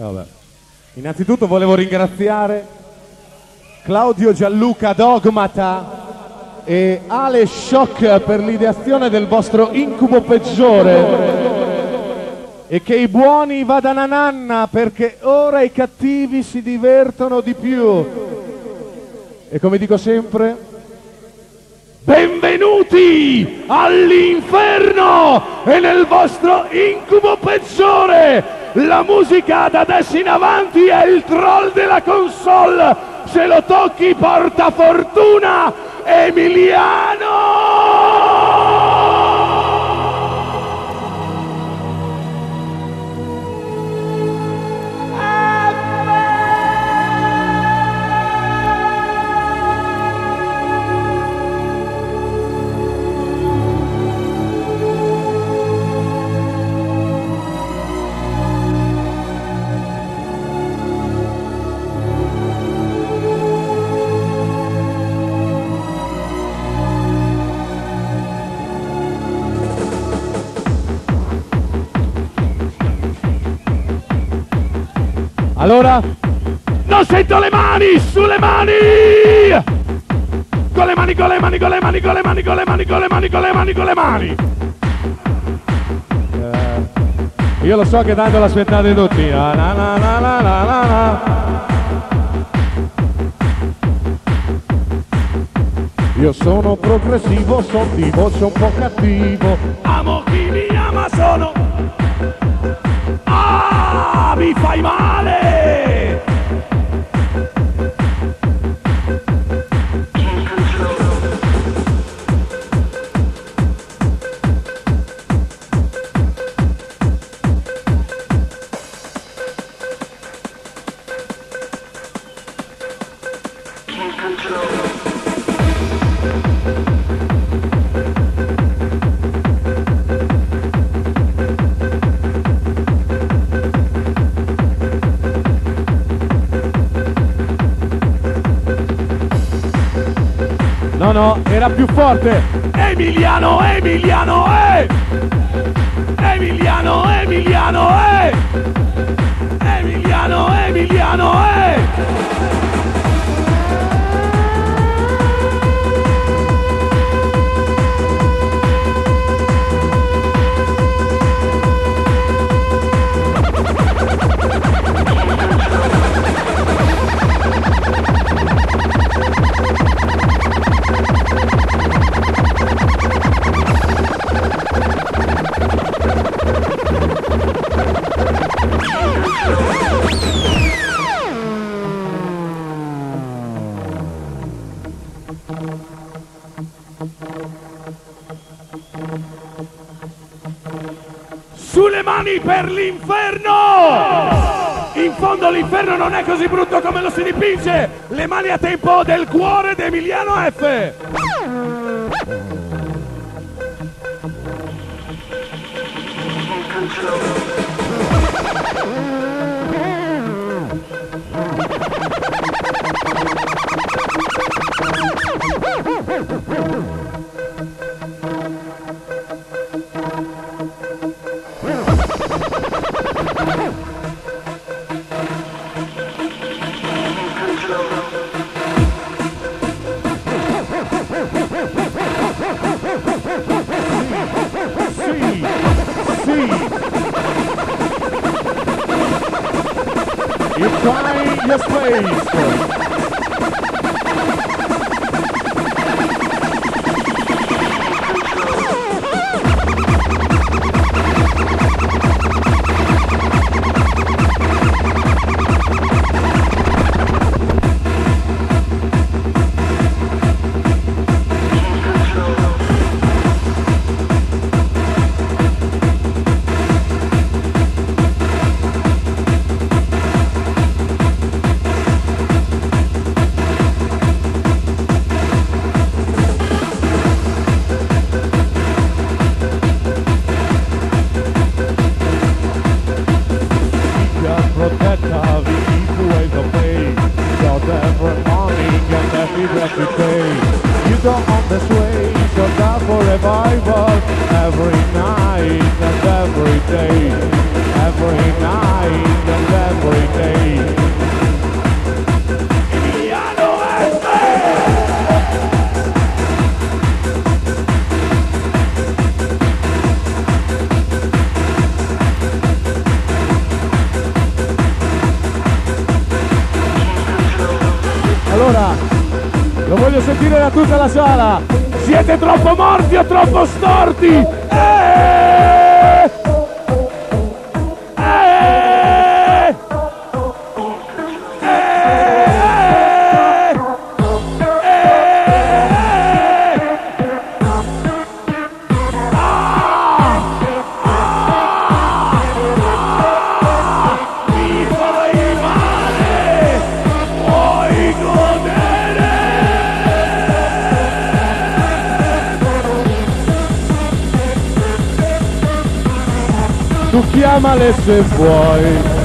Vabbè. Innanzitutto volevo ringraziare Claudio Gianluca Dogmata e Ale Shock per l'ideazione del vostro incubo peggiore. E che i buoni vadano a nanna perché ora i cattivi si divertono di più. E come dico sempre, benvenuti all'inferno e nel vostro incubo peggiore. La musica da adesso in avanti è il troll della console. Se lo tocchi porta fortuna, Emiliano! Allora? Non sento le mani! Sulle mani! Con le mani, con le mani, con le mani, con le mani, con le mani, con le mani, con le mani, con le mani! Eh, io lo so che tanto l'aspettate tutti. Na, na, na, na, na, na, na. Io sono progressivo, sono vivo, sono un po' cattivo. Amo chi mi ama, sono Ah, mi fai male! Era più forte. Emiliano, Emiliano, eh! Emiliano, Emiliano, eh! Mani per l'inferno! In fondo l'inferno non è così brutto come lo si dipinge! Le mani a tempo del cuore di Emiliano F! Siete troppo morti o troppo storti? Eh! Chiamale se vuoi.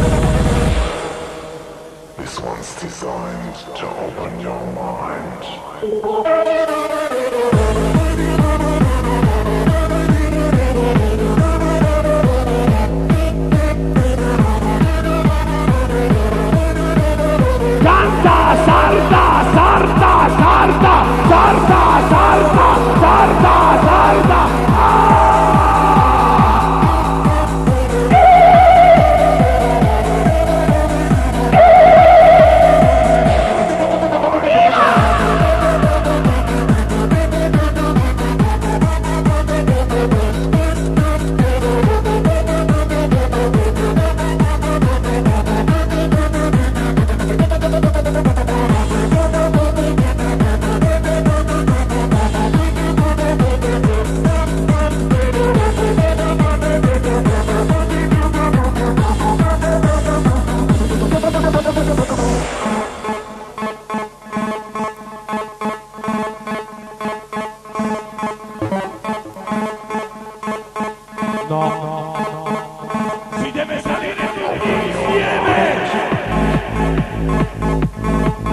Si deve salire tutti insieme.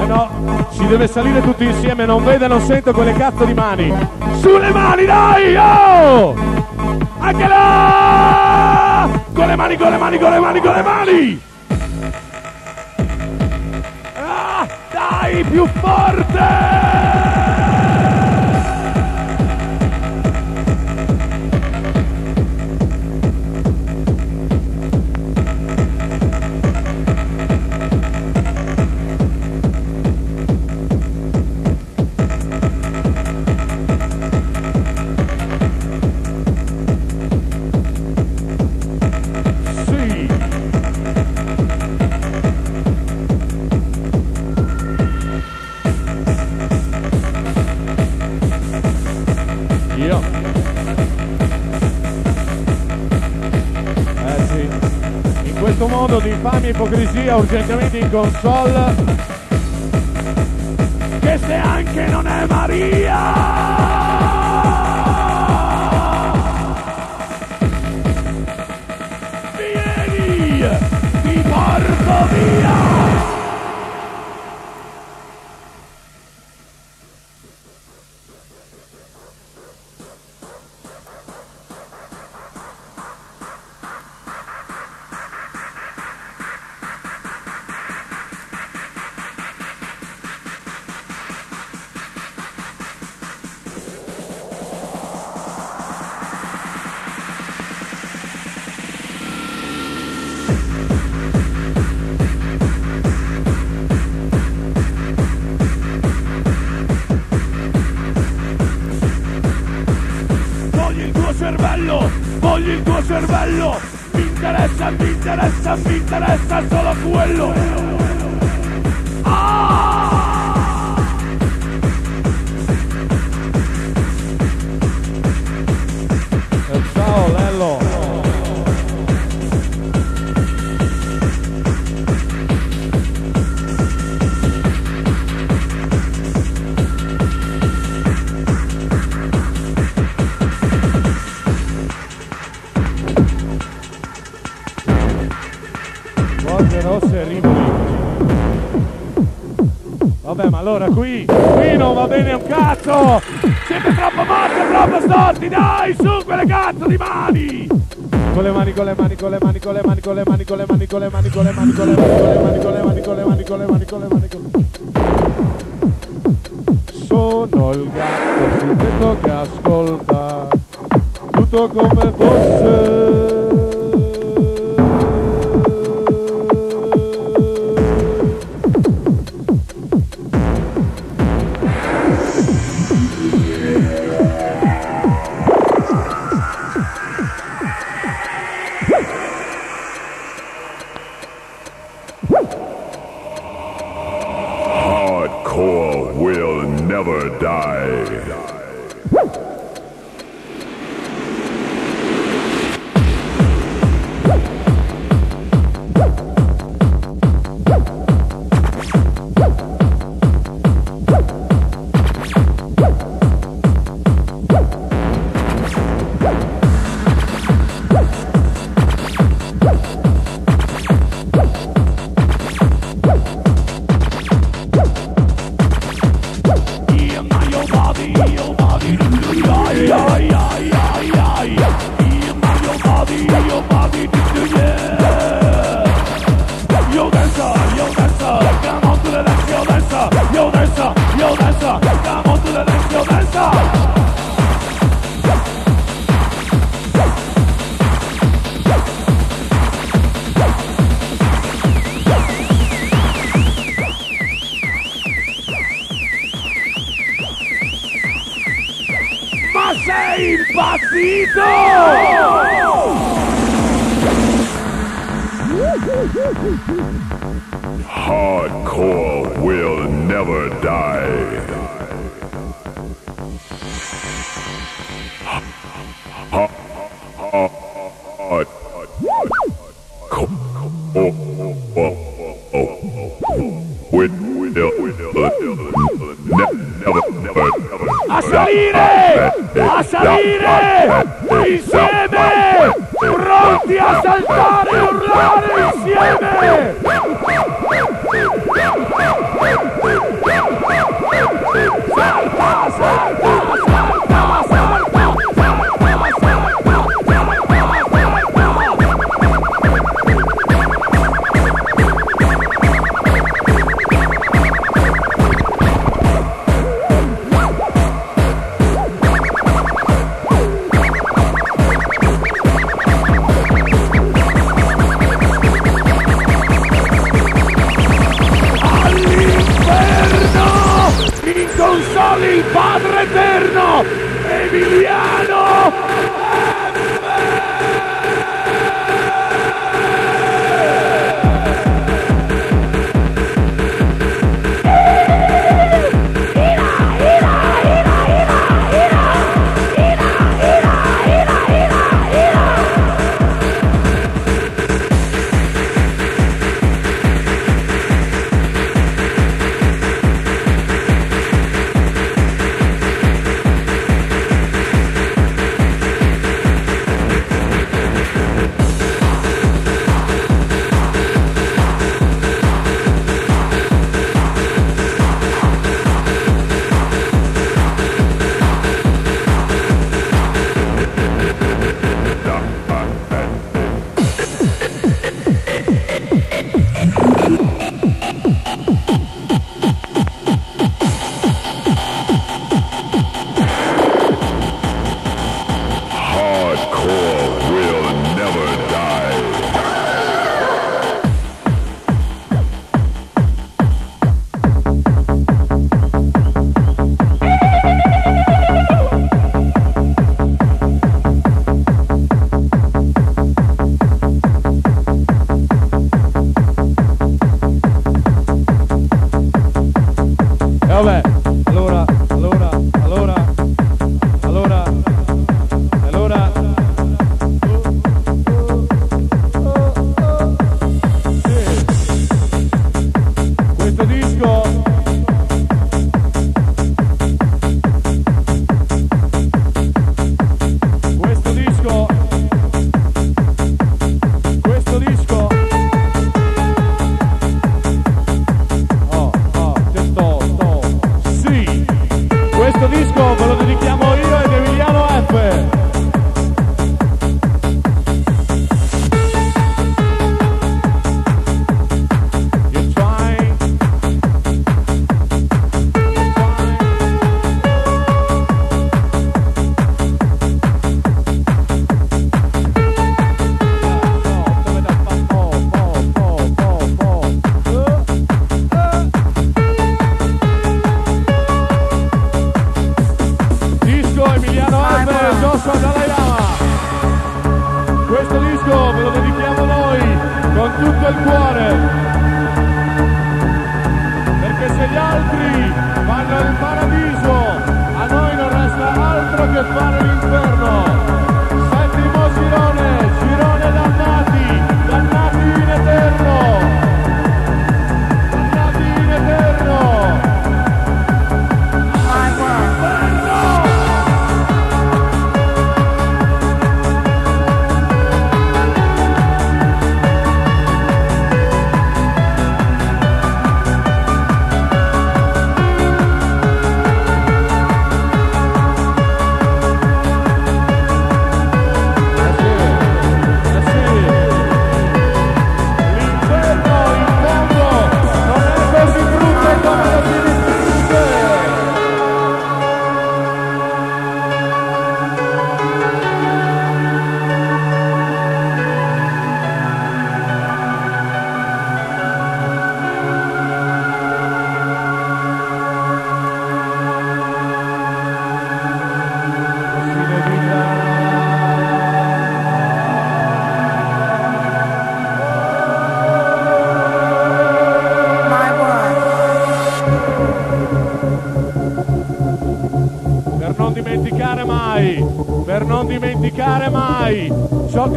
Eh no, si deve salire tutti insieme, non vede, non sento quelle cazzo di mani. Sulle mani, dai! Oh! Anche là! Con le mani, con le mani, con le mani, con le mani! Ah, dai, più forte! Modo di infamia e ipocrisia urgentemente in console. Che se anche non è Maria! Vieni! Ti porto via! Voglio il tuo cervello. Mi interessa, mi interessa, mi interessa solo quello. Allora qui, qui non va bene un cazzo! Siete troppo morti e troppo storti, dai, su quelle cazzo di mani! Con le mani, con le mani, con le mani, con le mani, con le mani, con le mani, con le mani, con le mani, con le mani, con le mani, con le mani, con le mani, con le mani, con le mani. Sono il gatto tetto che ascolta tutto come fosse.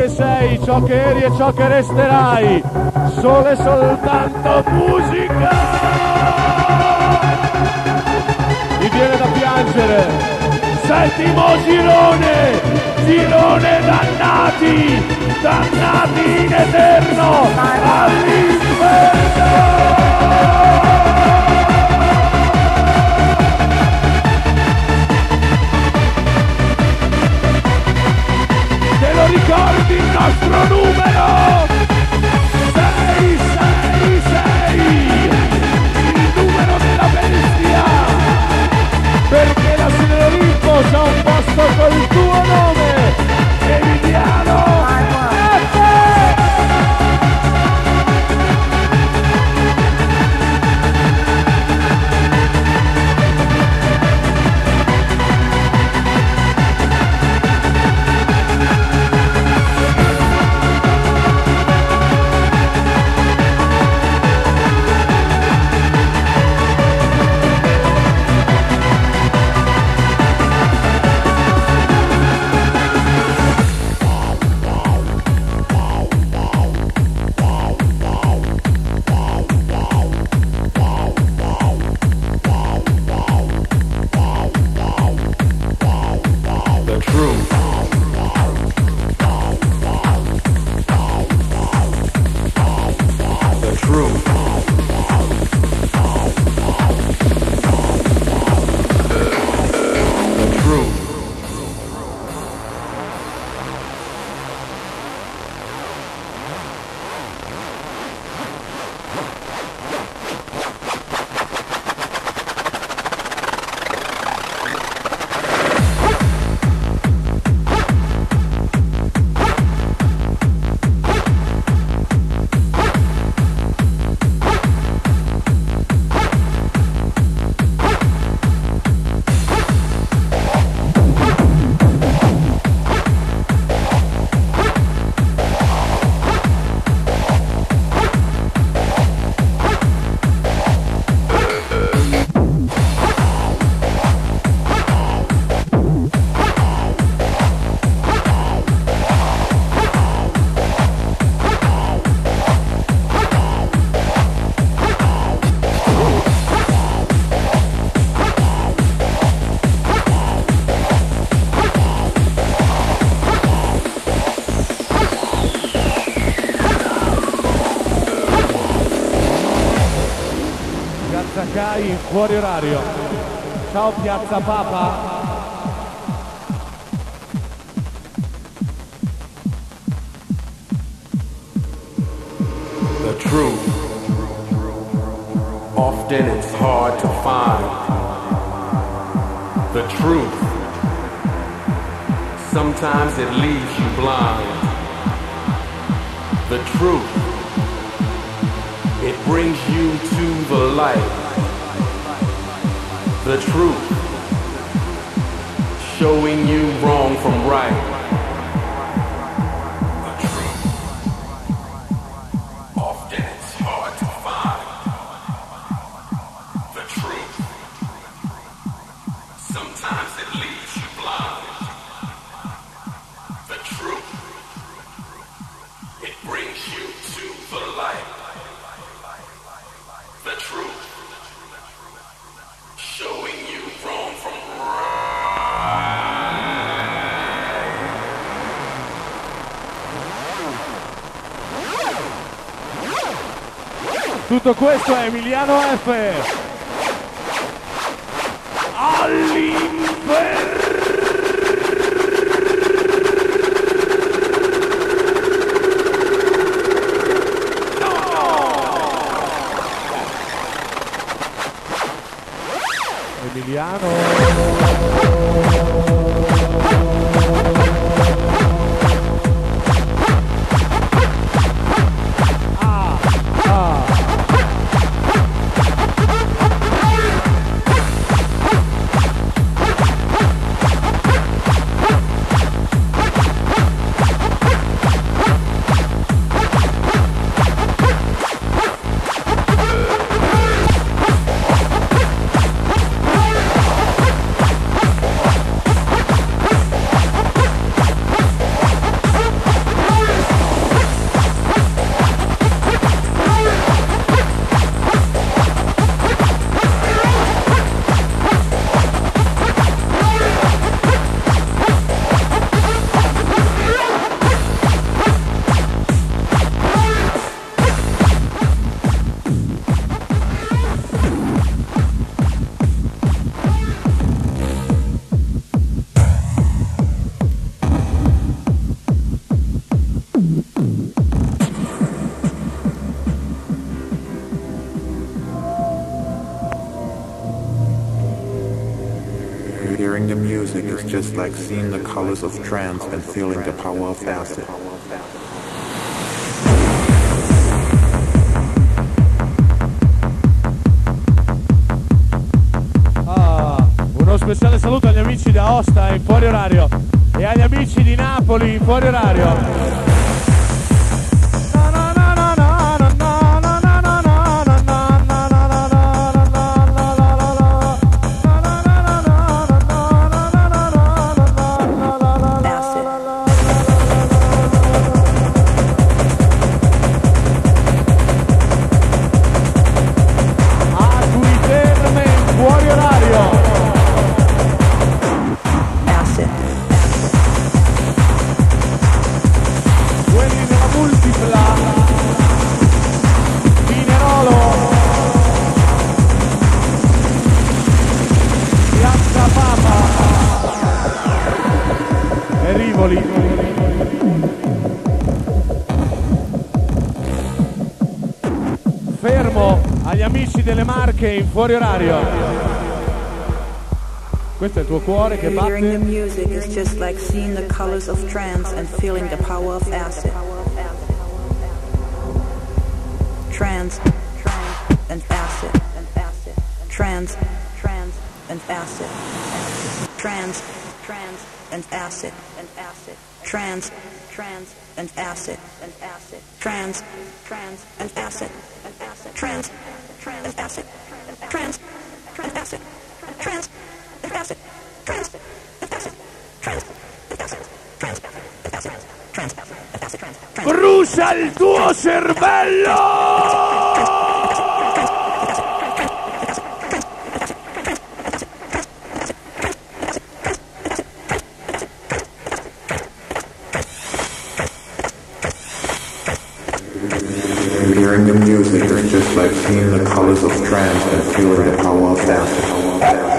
Che sei, ciò che eri e ciò che resterai. Solo e soltanto musica. Mi viene da piangere. Settimo girone, girone dannati, dannati in eterno all'inferno. Ricordi il nostro numero? Fuori orario. Ciao Piazza Papa. The truth. Often it's hard to find. The truth. Sometimes it leaves you blind. The truth. It brings you to the light. The truth. Showing you wrong from right. Questo è Emiliano F. trance and feeling the power of acid. Ah, uno speciale saluto agli amici da Aosta in fuori orario e agli amici di Napoli in fuori orario. Delle Marche in fuori orario questo è il tuo cuore che Hearing the music is just like seeing the colors of trance and feeling the power of acid. Trance, trance, and acid, and acid. Trance, trance, and acid. Trance, trance, and acid, and acid. Trance, trance, and acid, and acid. Trance, trance, and acid, and acid. Trance, trance, and acid, trance, just like seeing the colors of trance and feeling the power of acid.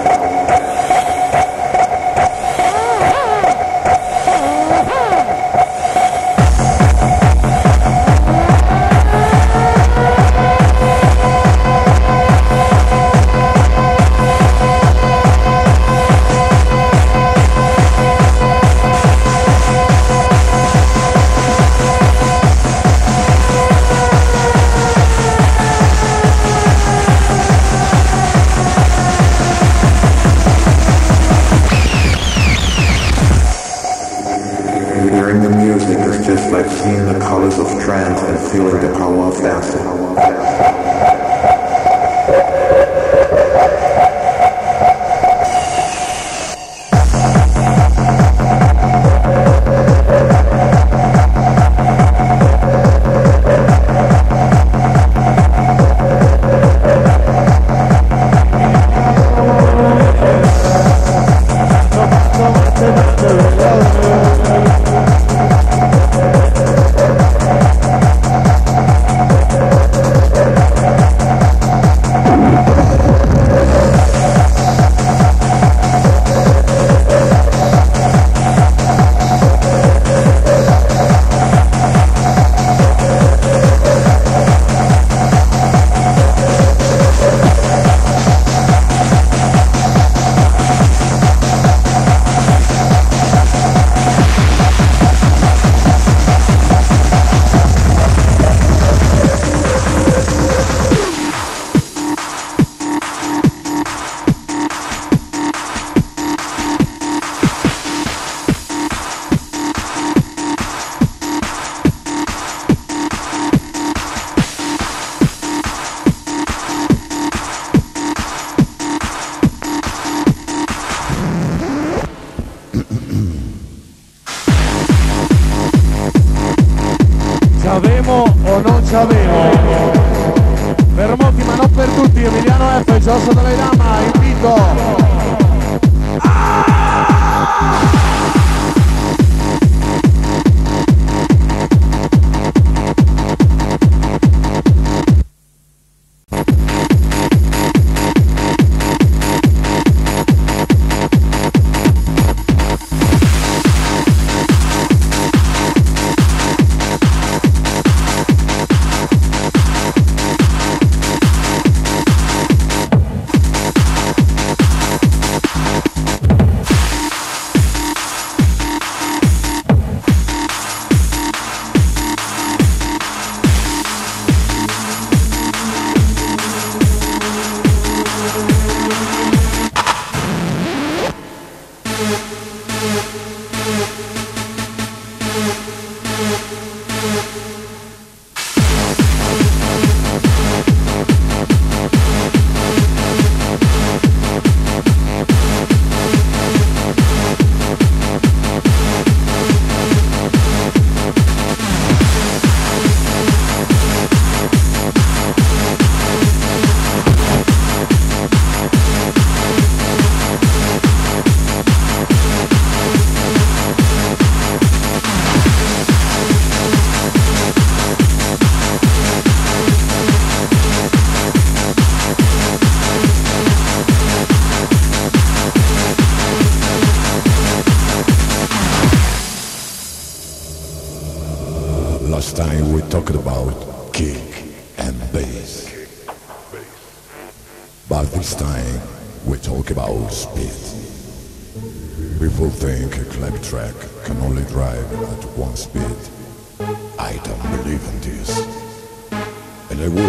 Just like seeing the colors of trance and feeling the power of acid.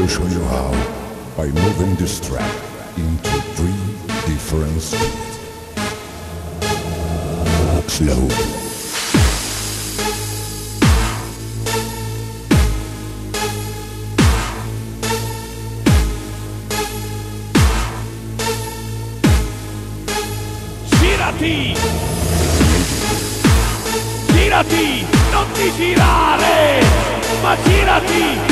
Show you how by moving this track into three different speeds. Slow. Girati! Girati! Non ti girare! Ma girati!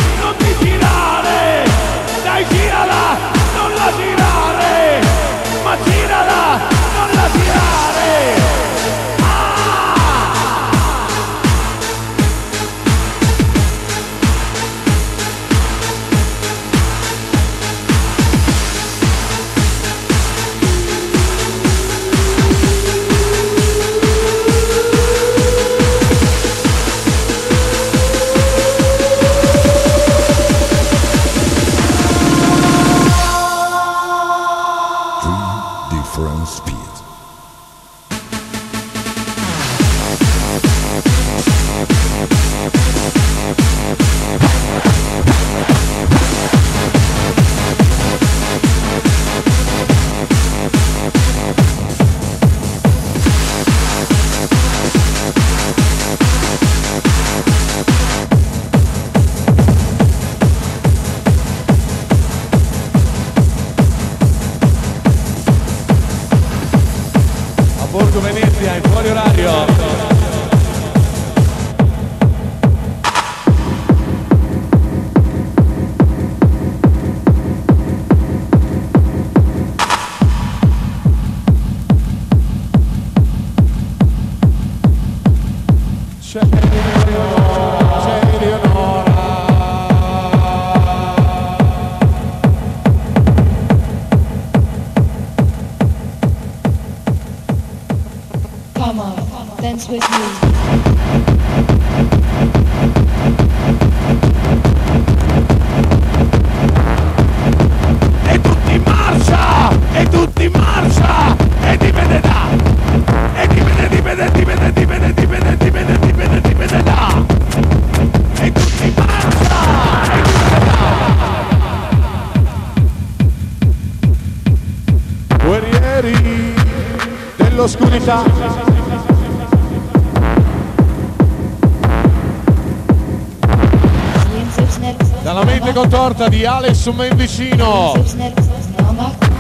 Di Alex Mendicino,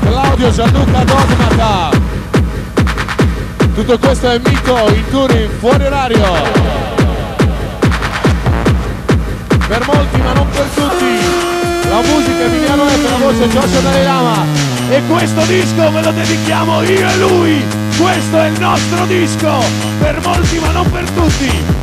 Claudio Gianluca Dogmata. Tutto questo è mito in tour in fuori orario. Per molti ma non per tutti. La musica Emiliano F, la voce Giorgio Dalai Lama. E questo disco ve lo dedichiamo io e lui! Questo è il nostro disco! Per molti ma non per tutti!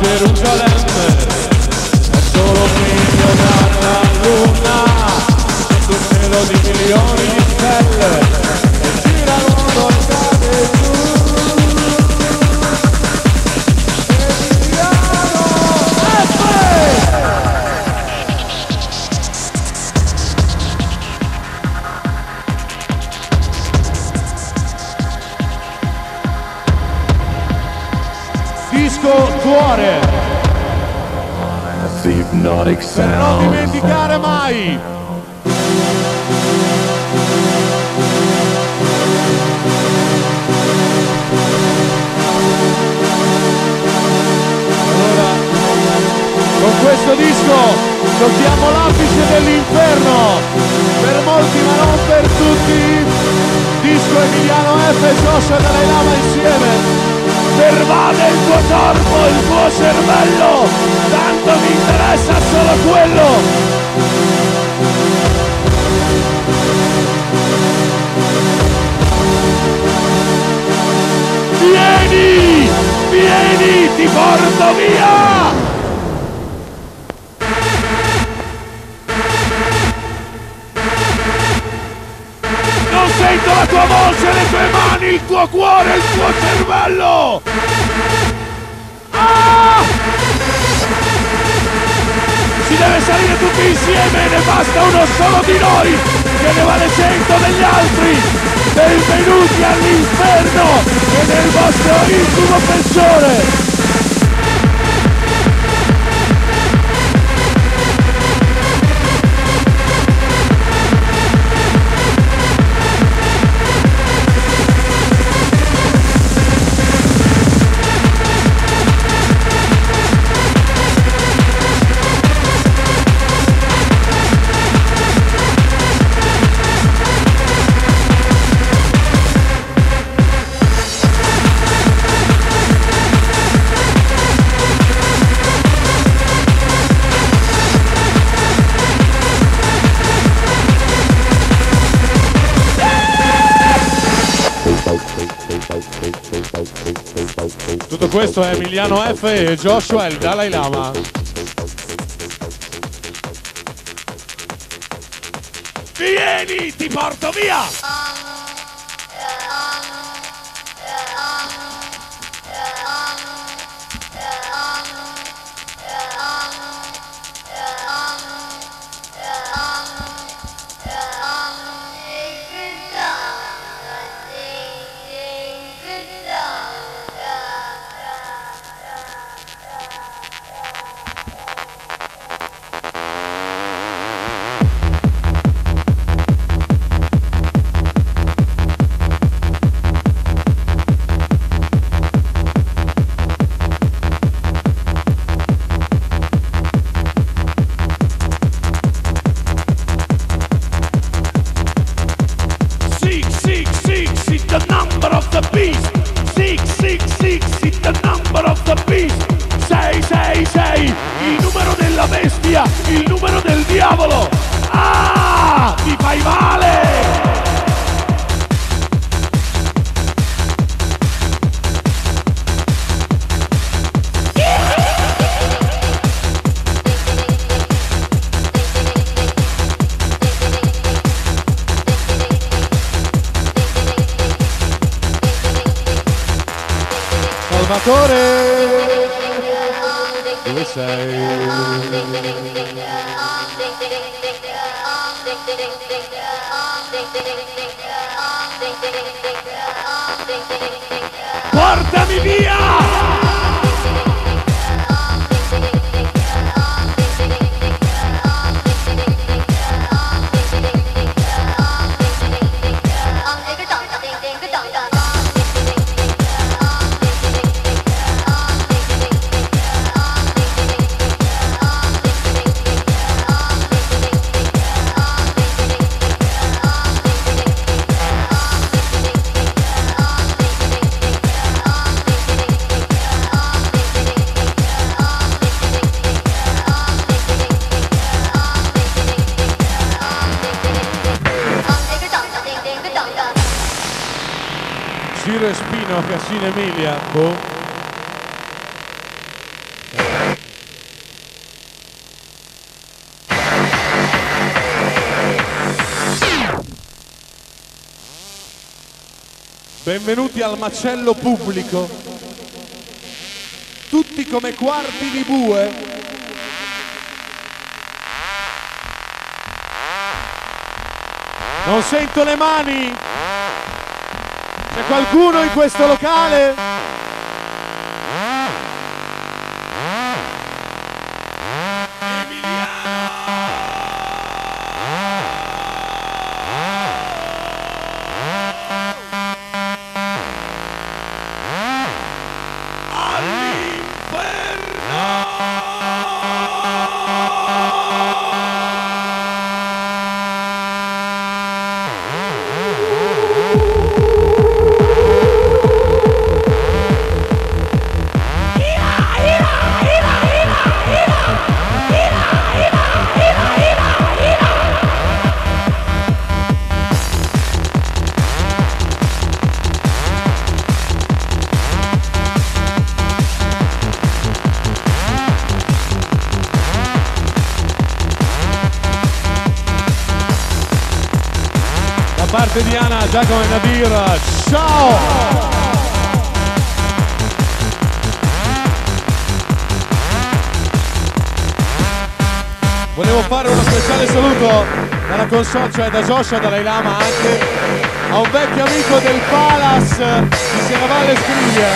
Pero Questo è Emiliano F e Joshua il Dalai Lama. Vieni, ti porto via! Porta me via! bianco Benvenuti al macello pubblico. Tutti come quarti di bue. Non sento le mani. C'è qualcuno in questo locale? Giacomo e Nadir. Ciao! Volevo fare uno speciale saluto dalla console, cioè da Joshua, da Lama anche, a un vecchio amico del Palace di Serravalle Scrivia.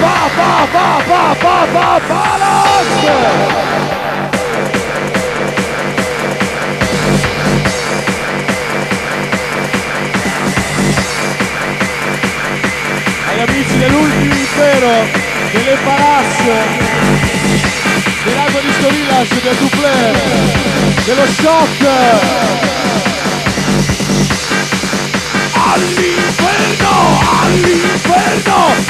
Pa pa pa pa pa pa Palace! Dell'ultimo impero, delle Palace, dell'Ago di Village, del Duplé, dello Shock! All'inferno, all'inferno,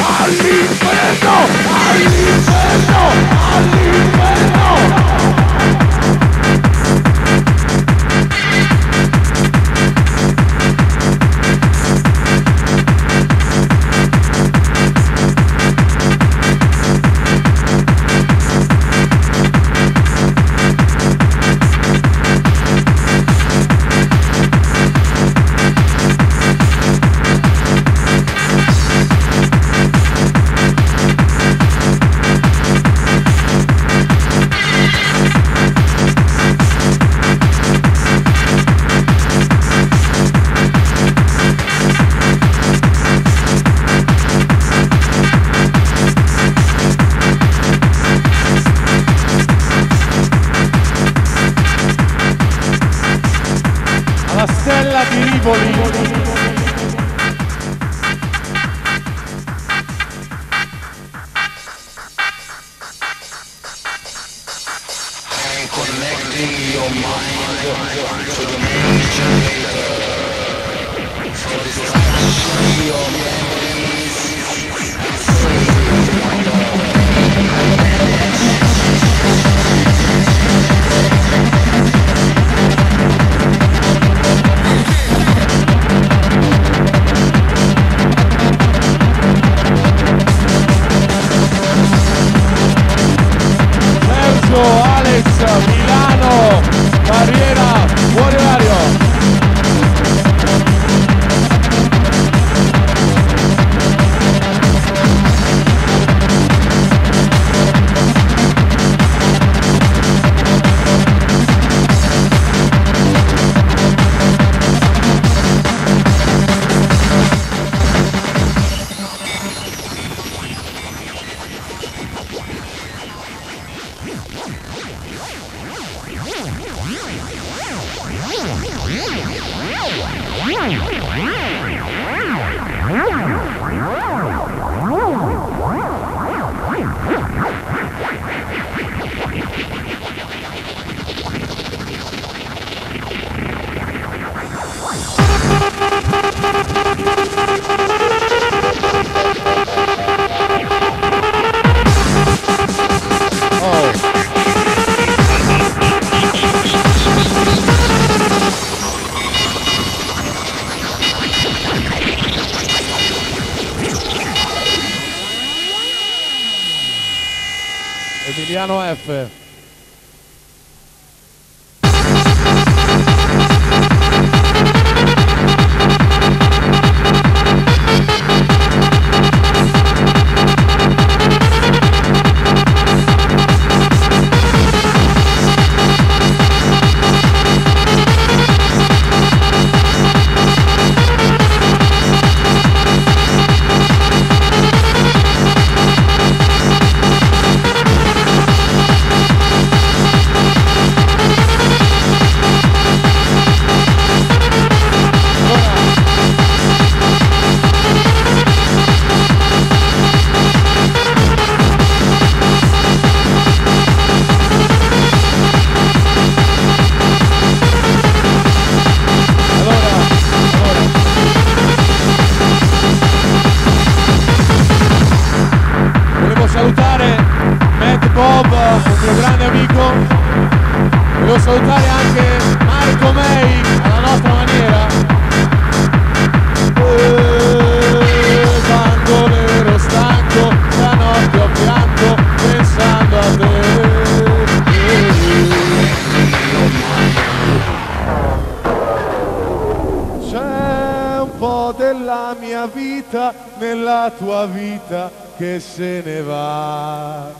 che se ne va.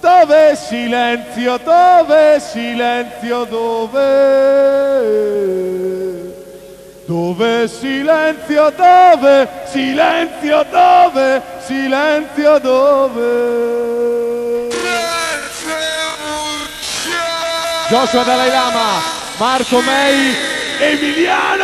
Dove silenzio, dove silenzio, dove? Dove silenzio, dove? Silenzio, dove? Silenzio, dove? Joshua Dalai Lama, Marco Mei, Emiliano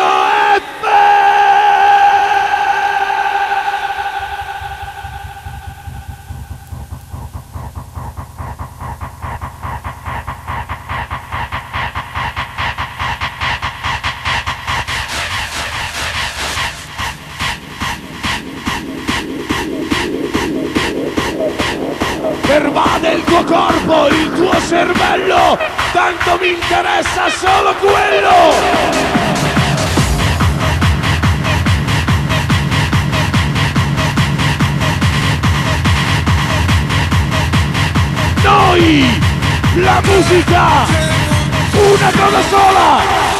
mi interessa solo quello. Noi, la musica, una cosa sola.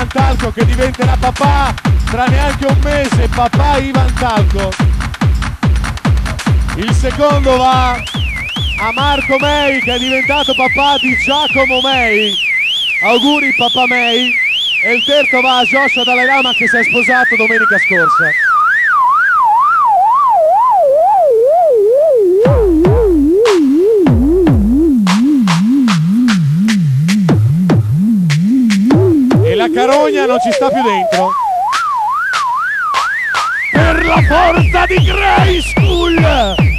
Ivan Talco che diventerà papà tra neanche un mese, papà Ivan Talco. Il secondo va a Marco Mei che è diventato papà di Giacomo Mei. Auguri papà Mei. E il terzo va a Joshua Dalai Lama che si è sposato domenica scorsa. La carogna non ci sta più dentro. Per la forza di Grey School!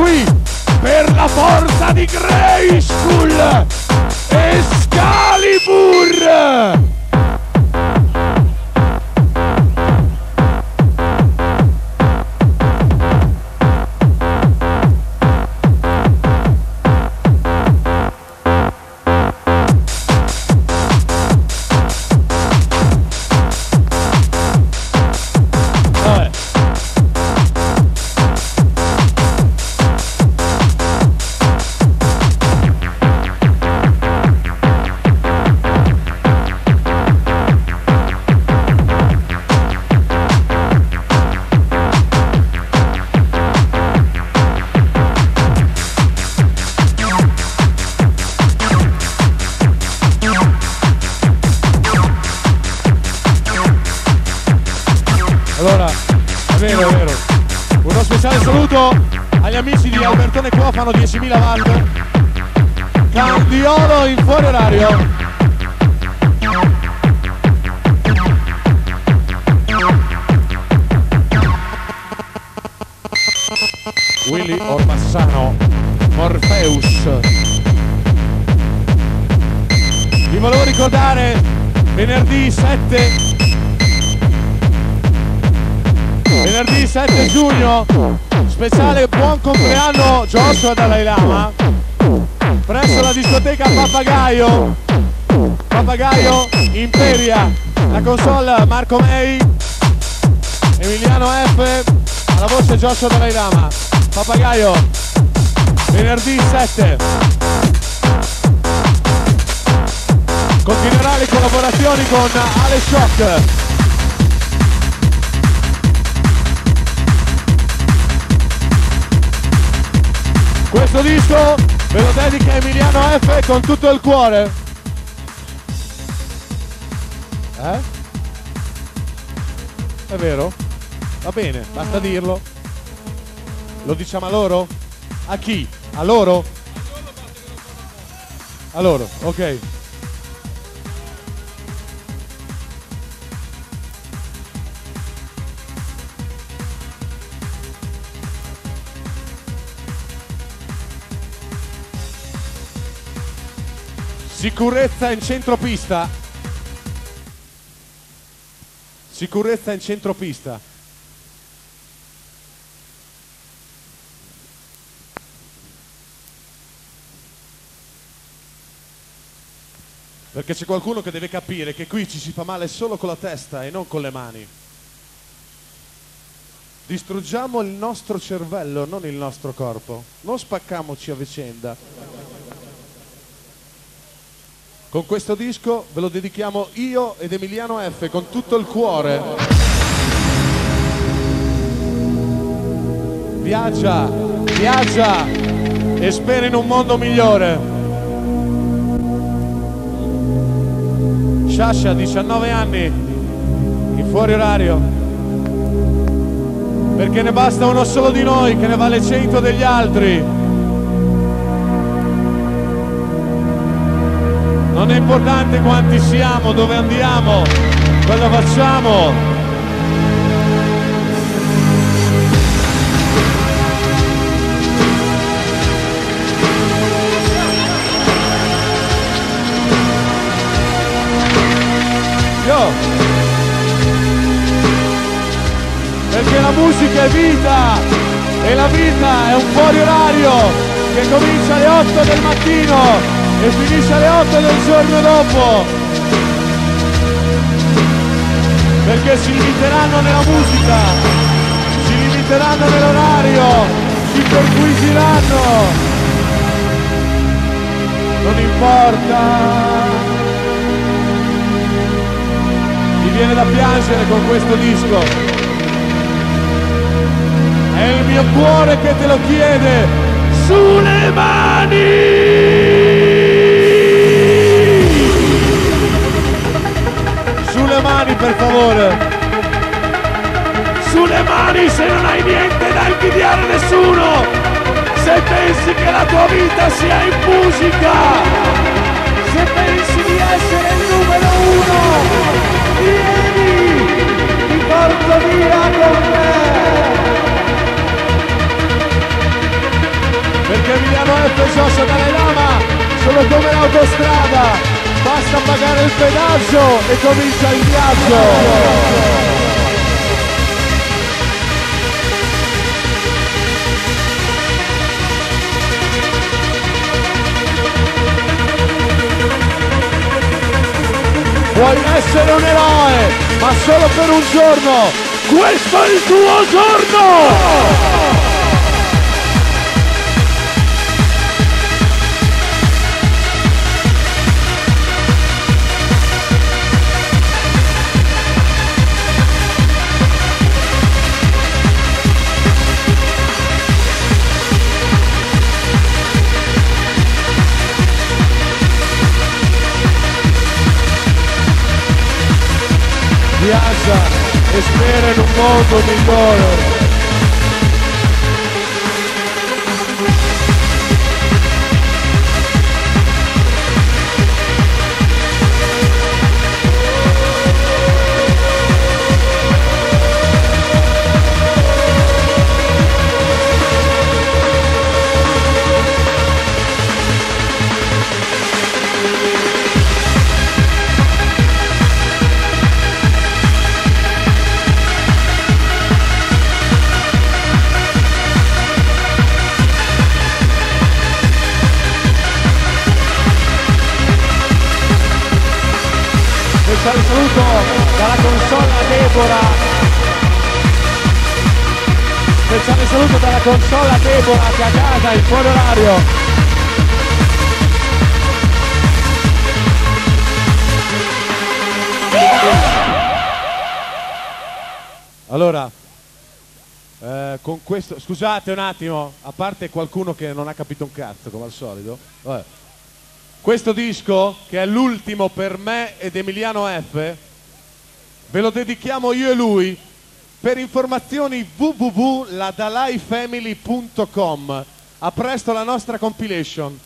Qui, Joshua Dalai Lama. Presso la discoteca Papagaio. Papagaio Imperia. La console Marco May, Emiliano F, alla voce Joshua Dalai Lama, Papagaio, venerdì 7. Continuerà le collaborazioni con Ale Shock. Questo disco ve lo dedica Emiliano F con tutto il cuore. Eh? È vero? Va bene, basta dirlo. Lo diciamo a loro? A chi? A loro? A loro, ok. Sicurezza in centropista. Sicurezza in centropista. Perché c'è qualcuno che deve capire che qui ci si fa male solo con la testa e non con le mani. Distruggiamo il nostro cervello, non il nostro corpo. Non spaccamoci a vicenda. Con questo disco ve lo dedichiamo io ed Emiliano F con tutto il cuore. Viaggia, viaggia e spera in un mondo migliore. Sciascia, 19 anni, in fuori orario. Perché ne basta uno solo di noi che ne vale 100 degli altri. Non è importante quanti siamo, dove andiamo, cosa facciamo. Yo. Perché la musica è vita e la vita è un fuori orario che comincia alle 8 del mattino e finisce alle 8 del giorno dopo. Perché si limiteranno nella musica, si limiteranno nell'orario, si perquisiranno. Non importa. Mi viene da piangere con questo disco. È il mio cuore che te lo chiede. Sulle mani! Sulle mani per favore. Sulle mani se non hai niente da invidiare a nessuno. Se pensi che la tua vita sia in musica. Se pensi di essere il numero uno. Vieni! Ti porto via con me! Perché Emiliano F e Joshua Dalai Lama sono come l'autostrada, basta pagare il pedaggio e comincia il viaggio. Puoi essere un eroe, ma solo per un giorno. Questo è il tuo giorno! Spera in un mondo migliore. In fuori orario. Allora, eh, con questo, scusate un attimo, a parte qualcuno che non ha capito un cazzo come al solito, vabbè. questo disco che è l'ultimo per me ed Emiliano F, ve lo dedichiamo io e lui. Per informazioni www.ladalaifamily.com. A presto la nostra compilation.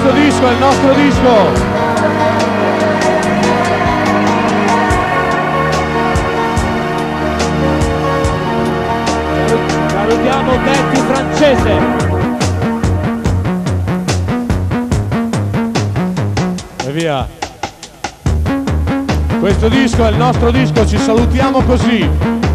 Questo disco è il nostro disco. Salutiamo Detti francese. E via. Questo disco è il nostro disco, ci salutiamo così.